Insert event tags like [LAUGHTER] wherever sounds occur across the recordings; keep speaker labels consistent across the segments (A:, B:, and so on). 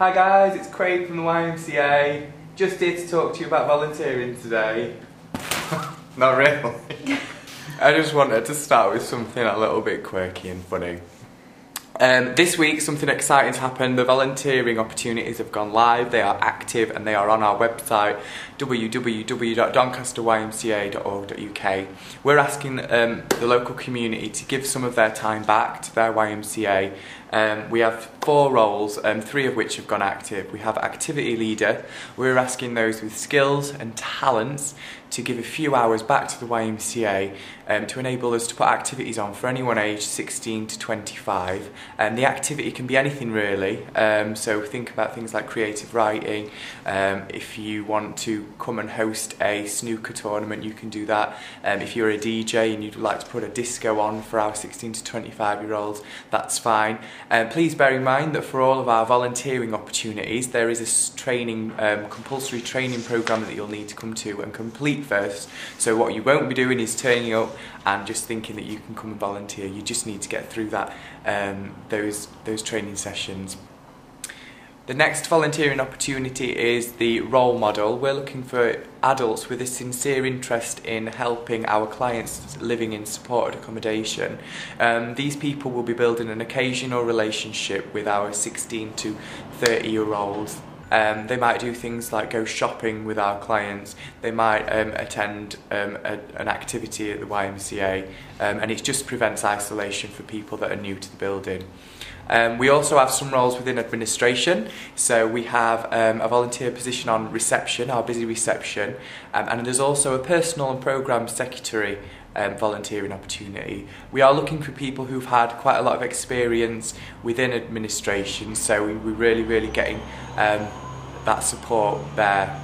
A: Hi guys, it's Craig from the YMCA. Just here to talk to you about volunteering today. [LAUGHS] Not really. [LAUGHS] I just wanted to start with something a little bit quirky and funny. Um, this week, something exciting's happened. The volunteering opportunities have gone live. They are active and they are on our website www.doncasterymca.org.uk. We're asking um, the local community to give some of their time back to their YMCA. Um, we have four roles, um, three of which have gone active. We have activity leader. We're asking those with skills and talents to give a few hours back to the YMCA um, to enable us to put activities on for anyone aged 16 to 25. And um, the activity can be anything really. Um, so think about things like creative writing. Um, if you want to come and host a snooker tournament, you can do that. Um, if you're a DJ and you'd like to put a disco on for our 16 to 25 year olds, that's fine. Please bear in mind that for all of our volunteering opportunities, there is a training, compulsory training program that you'll need to come to and complete first. So what you won't be doing is turning up and just thinking that you can come and volunteer. You just need to get through that um, those those training sessions. The next volunteering opportunity is the role model. We're looking for adults with a sincere interest in helping our clients living in supported accommodation. Um, these people will be building an occasional relationship with our 16 to 30 year olds Um, they might do things like go shopping with our clients. They might um, attend um, a, an activity at the YMCA, um, and it just prevents isolation for people that are new to the building. Um, we also have some roles within administration. So we have um, a volunteer position on reception, our busy reception, um, and there's also a personal and programme secretary um, volunteering opportunity. We are looking for people who've had quite a lot of experience within administration, so we, we're really, really getting um, that support there.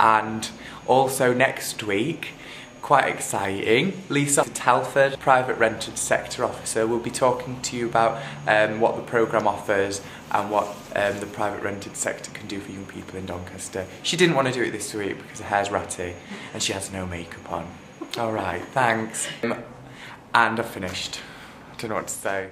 A: And also next week, quite exciting. Lisa Telford, private rented sector officer, will be talking to you about um, what the programme offers and what um, the private rented sector can do for young people in Doncaster. She didn't want to do it this week because her hair's ratty and she has no makeup on. All right, thanks. Um, and I've finished. I don't know what to say.